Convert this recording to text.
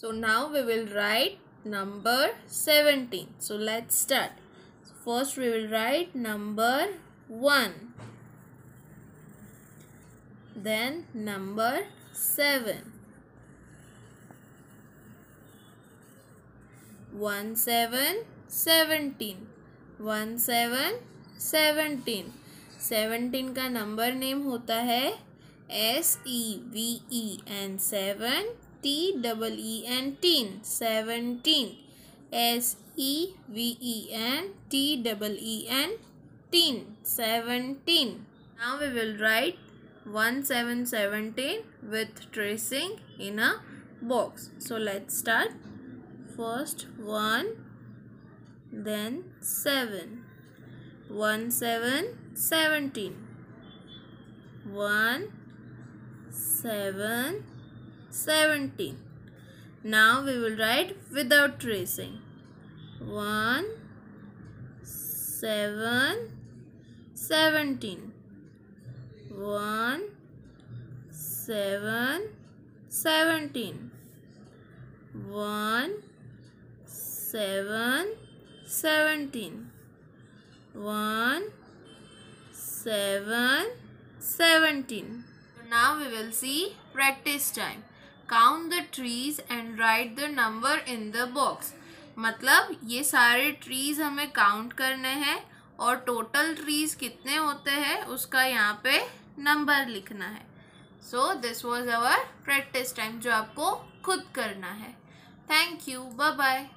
So now we will write number 17. So let's start. First we will write number 1. Then number 7. 1 7 17 1 7 17 17 का number name होता है S E V E N seven T double E N teen. 17. S E V E N T double E N teen. 17. Now we will write one seven seventeen with tracing in a box. So let's start. First 1 then seven. One seven seventeen. One seven. 17 now we will write without tracing. 1 7 17 1 7 17 1 7 17 1 7 17 now we will see practice time count the trees and write the number in the box मतलब ये सारे trees हमें count करने हैं और total trees कितने होते हैं उसका यहाँ पे नंबर लिखना है। So this was our practice time जो आपको खुद करना है। Thank you bye bye